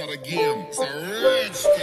not a game, it's a rich